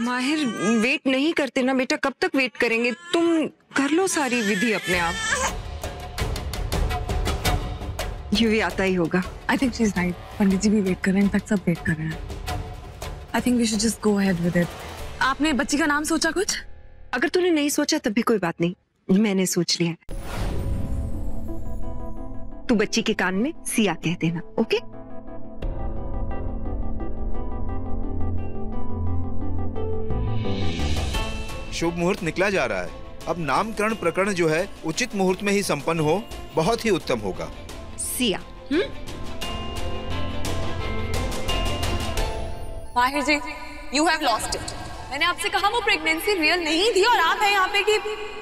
माहिर वेट नहीं करते ना बेटा कब तक वेट करेंगे? तुम कर लो सारी विधि अपने आप। ये भी आता ही होगा। I think she is right Pandit ji भी वेट कर रहे हैं इनफैक्ट सब वेट कर रहे हैं। I think we should just go ahead with it आपने बच्ची का नाम सोचा कुछ? अगर तूने नहीं सोचा तब भी कोई बात नहीं। मैंने सोच लिया तू बच्ची के कान में सिया कह देना ओके शुभ मुहूर्त निकला जा रहा है। अब नामकरण प्रकरण जो है उचित मुहूर्त में ही संपन्न हो बहुत ही उत्तम होगा। Siya Mahir ji you have lost it मैंने आपसे कहा वो प्रेगनेंसी रियल नहीं थी और आप हैं यहाँ पे कि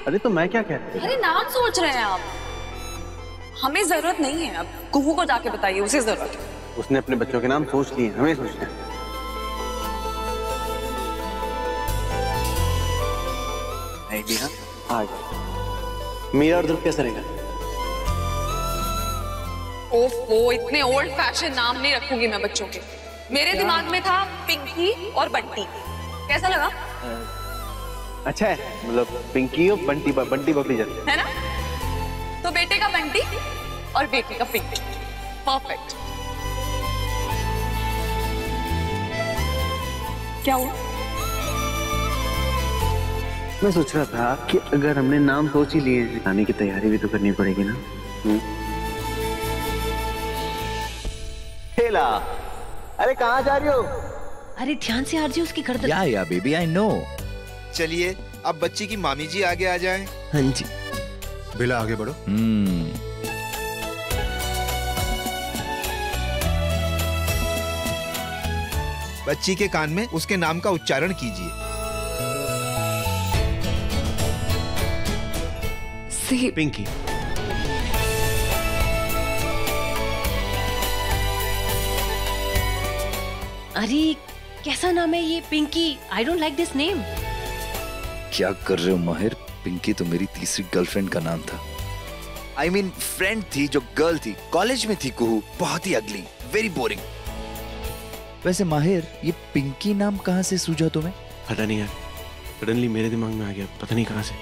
अरे तो मैं क्या कह रहा अरे नाम सोच रहे हैं आप। हमें ज़रूरत नहीं है अब। कुहू को जाके बताइए उसे ज़रूरत है। उसने अपने बच्चों के नाम सोच लिए हमें सोचना है। आइडिया आज। मीरा और ध्रुव कैसे रहेगा? ओफो इतने ओल्ड फ़ैशन नाम नहीं रखूँगी मैं बच्चों के। मेरे दिमाग में था पिंकी और बंटी। कैसा लगा? अच्छा है। मतलब पिंकी और बंटी बंटी बकरी जैसे। है ना? तो बेटे का बंटी और बेटी का पिंकी। परफेक्ट क्या हुआ? मैं सोच रहा था कि अगर हमने नाम सोच ही लिए हैं, आने की तैयारी भी तो करनी पड़ेगी ना? हम्म? हेला अरे कहाँ जा रही हो? अरे ध्यान से आरजी उसकी गर्दन। या या बेबी आई नो चलिए अब बच्ची की मामी जी आगे आ जाएँ। हाँ जी। बेला आगे बढ़ो। हम्म। बच्ची के कान में उसके नाम का उच्चारण कीजिए। सी पिंकी अरे कैसा नाम है ये Pinky I don't like this name क्या कर रहे हो माहिर? पिंकी तो मेरी तीसरी गर्लफ्रेंड का नाम था। आई मीन फ्रेंड थी जो गर्ल थी कॉलेज में थी कुहू बहुत ही अगली वेरी बोरिंग वैसे माहिर ये पिंकी नाम कहाँ से सूझा तुम्हें? पता नहीं यार सडनली मेरे दिमाग में आ गया पता नहीं कहाँ से।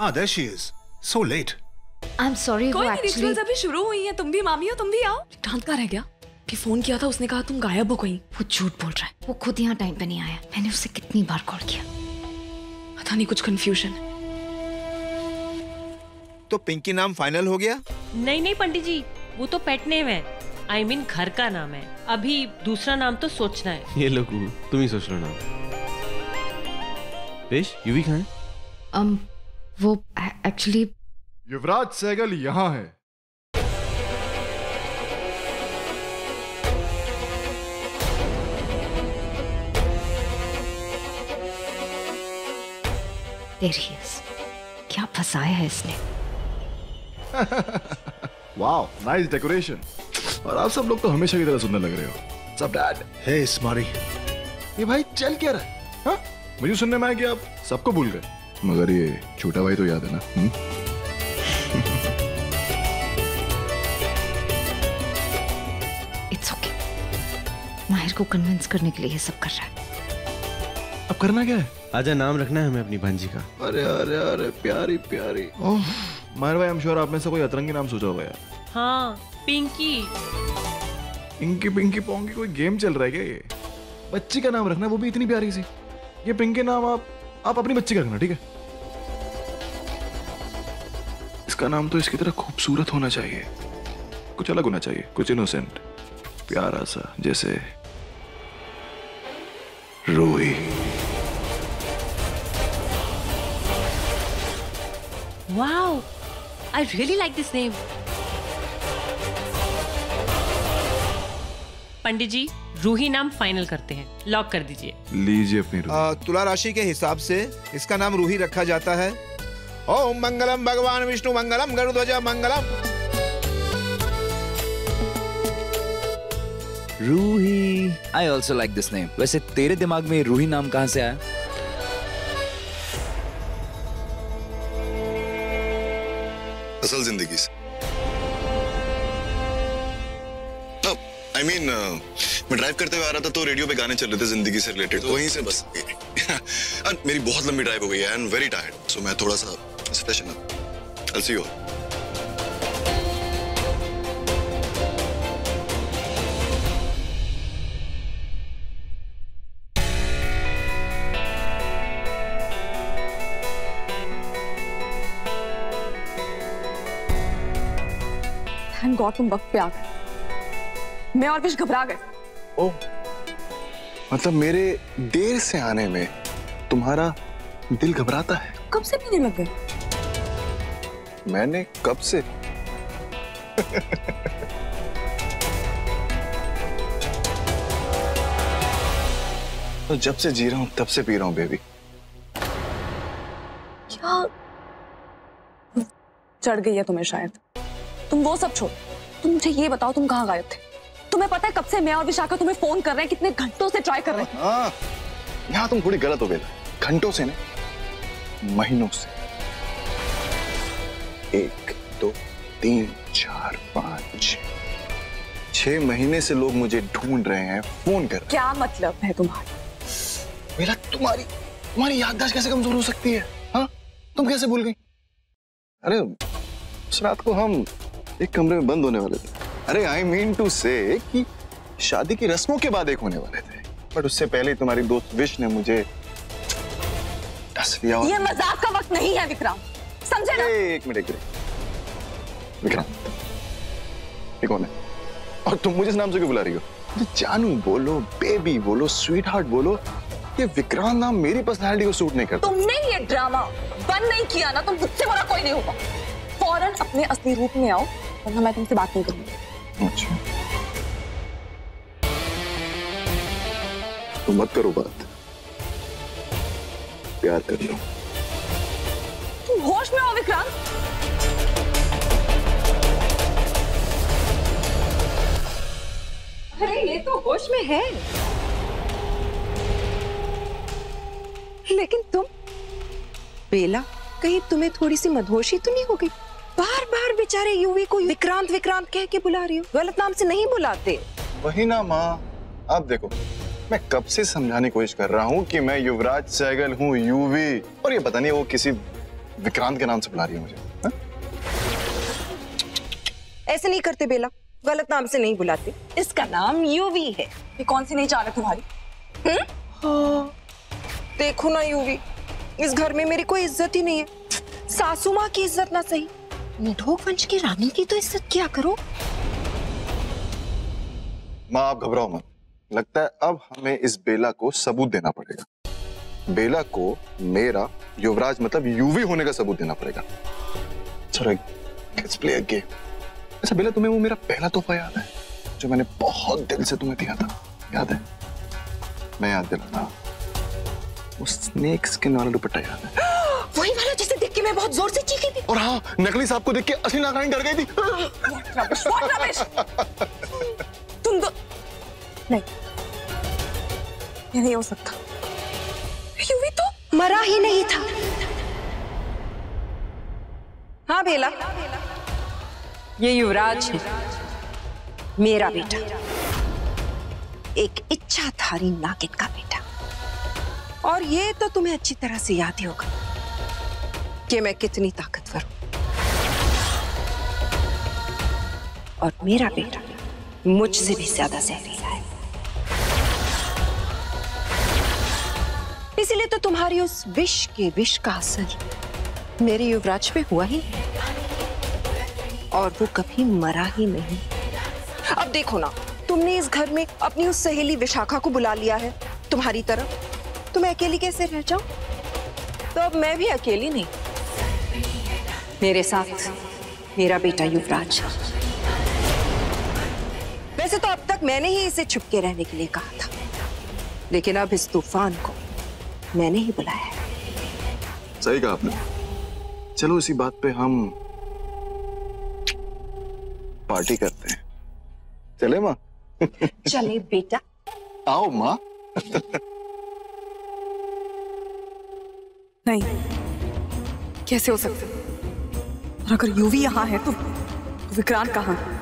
हाँ there she is so late I am sorry कोई वो नहीं एक्चुअली रिचुअल्स अभी शुरू हुई हैं। तुम भी मामी हो तुम भी आओ। डांट का रह गया? कि फ़ोन किया था उसने कहा तुम गायब हो कहीं। वो झूठ बोल रहा है। वो खुद यहाँ टाइम पे नहीं आया। मैंने उससे कितनी बार कॉल किया। पता नहीं कुछ कंफ्यूजन है तो पिंकी नाम फाइनल हो गया? नहीं नहीं पंडित जी वो तो पेट नेम है। आई I मीन mean, घर का नाम है। अभी दूसरा नाम तो सोचना है। ये लो तुम ही सोच लो ना पेश यू भी खाएँ? Um, वो एक्चुअली युवराज सहगल यहाँ है। देर ही is. क्या फंसाया है इसने? वाओ नाइस डेकोरेशन और आप सब लोग तो हमेशा की तरह सुनने लग रहे हो। सब डैड हे स्मारी ये भाई चल क्या रहा है? हाँ? मुझे सुनने में आया कि आप सबको भूल गए। मगर ये छोटा भाई तो याद है ना? हुँ? इट्स ओके माहिर को कन्विंस करने के लिए ये सब कर रहा है। अब करना क्या है? आजा नाम रखना है हमें अपनी भांजी का। अरे अरे अरे प्यारी प्यारी। ओह मायर भाई हम श्योर आप में से कोई अतरंगी नाम सोचा होगा यार। हाँ पिंकी। पिंकी पिंकी पोंकी कोई गेम चल रहा है क्या ये? बच्ची का नाम रखना वो भी इतनी प्यारी सी। ये पिंकी नाम आप आप अपनी बच्ची का रखना, ठीक है? इसका नाम तो इसकी तरह खूबसूरत होना चाहिए। कुछ अलग होना चाहिए, कुछ इनोसेंट प्यारा सा, जैसे Ruhi wow I really like this name Pandit ji Ruhi नाम फाइनल करते हैं। लॉक कर दीजिए। लीजिए अपनी रूही। आ, तुला राशि के हिसाब से इसका नाम रूही रखा जाता है। ओम मंगलम भगवान विष्णु मंगलम गरुध्वज मंगलम। Ruhi. I also like this name वैसे तेरे दिमाग में रूही नाम कहाँ से आया? असल ज़िंदगी से। मैं ड्राइव करते हुए आ रहा था तो रेडियो पे गाने चल रहे थे ज़िंदगी से रिलेटेड तो वहीं से बस। और मेरी बहुत लंबी ड्राइव हो गई है एंड वेरी टायर्ड सो मैं थोड़ा सा up I see you god तुम वक्त पे आ गए। मैं और कुछ घबरा गए। ओ मतलब मेरे देर से आने में तुम्हारा दिल घबराता है? कब से पीने लग गए? मैंने कब से? तो जब से जी रहा हूँ तब से पी रहा हूँ बेबी क्या? चढ़ गई है तुम्हें शायद। तुम वो सब छोड़। तुम मुझे ये बताओ तुम कहाँ गायब थे? तुम्हें पता है कब से मैं और विशाखा तुम्हें फ़ोन कर रहे हैं? कितने घंटों से ट्राई कर रहे हैं? हाँ यहाँ तुम थोड़ी गलत हो गए। घंटों से नहीं महीनों से। एक दो तीन चार पाँच छह महीने से लोग मुझे ढूंढ रहे हैं फ़ोन कर रहे क्या मतलब है तुम्हारा? मेरा तुम्हारी तुम्हारी याददाश्त कैसे कमज़ोर हो सकती है? हाँ? तुम कैसे भूल गई? अरे उस रात को हम एक कमरे में बंद होने वाले थे। अरे आई मीन टू से कि शादी की रस्मों के बाद एक होने वाले थे। बट उससे पहले तुम्हारी दोस्त विश ने मुझे डस लिया और ये मज़ाक का वक्त नहीं है विक्रांत समझे ना? एक मिनट विक्रांत ये कौन है और तुम मुझे इस नाम से क्यों बुला रही हो? जानू बोलो बेबी बोलो स्वीट हार्ट बोलो ये विक्रांत नाम मेरी पर्सनालिटी को सूट नहीं करता। तुमने ये ड्रामा बंद नहीं किया ना तो मुझसे बड़ा कोई नहीं होगा। फ़ौरन अपने असली रूप में आओ वरना मैं तुमसे बात नहीं करूँगी। अच्छा। तो मत करो बात। प्यार कर लो। तुम होश में हो, विक्रांत? अरे, ये तो होश में है। लेकिन तुम, बेला, कहीं तुम्हें थोड़ी सी मदहोशी तो नहीं हो गई बार बार बेचारे यूवी को विक्रांत विक्रांत कह के बुला रही हो। गलत नाम से नहीं बुलाते। वही ना माँ। अब देखो मैं कब से समझाने की कोशिश कर रहा हूँ कि मैं युवराज सहगल हूँ यूवी। और ये पता नहीं वो किसी विक्रांत के नाम से बुला रही है मुझे हाँ? ऐसे नहीं करते बेला। गलत नाम से नहीं बुलाते। इसका नाम यूवी है। ये कौन सी नहीं चाह रहे तुम्हारी? हाँ, देखो ना यूवी इस घर में मेरी कोई इज़्ज़त ही नहीं है। सासू माँ की इज़्ज़त ना सही। निठोक वंश की रानी की तो इज़्ज़त क्या करो? माँ आप घबराओ मत। लगता है अब हमें इस बेला को सबूत देना पड़ेगा। बेला को मेरा युवराज मतलब यूवी होने का सबूत देना पड़ेगा। चलो लेट्स प्ले अ गेम अच्छा बेला तुम्हें वो मेरा पहला तोहफा याद है जो मैंने बहुत दिल से तुम्हें दिया था। याद है? मैं याद दिलाता हूँ। वो स्नेक स्किन वाला दुपट्टा याद है। वही वाला जिसे के मैं बहुत ज़ोर से चीखी थी? और हाँ नकली साहब को देख के असली नागरानी डर गई थी। Rubbish, what rubbish? तुम दो नहीं। ये नहीं हो सकता। यूवी तो मरा ही नहीं था। हाँ बेला ये युवराज है। मेरा बेटा। एक इच्छाधारी नागिन का बेटा। और ये तो तुम्हें अच्छी तरह से याद ही होगा। कि मैं कितनी ताकतवर हूँ और मेरा बेटा मुझसे भी ज़्यादा जहरीला है इसीलिए तो तुम्हारी उस विष के विष का असर मेरे युवराज पे हुआ ही। और वो कभी मरा ही नहीं अब देखो ना तुमने इस घर में अपनी उस सहेली विशाखा को बुला लिया है तुम्हारी तरफ़ तो मैं अकेली कैसे रह जाऊँ तो अब मैं भी अकेली नहीं मेरे साथ मेरा बेटा युवराज। वैसे तो अब तक मैंने ही इसे छुपके रहने के लिए कहा था। लेकिन अब इस तूफ़ान को मैंने ही बुलाया है। सही कहा आपने। चलो इसी बात पे हम पार्टी करते हैं। चले माँ। चले बेटा। आओ माँ। नहीं कैसे हो सकता अगर यूवी यहाँ है तो, विक्रांत कहाँ?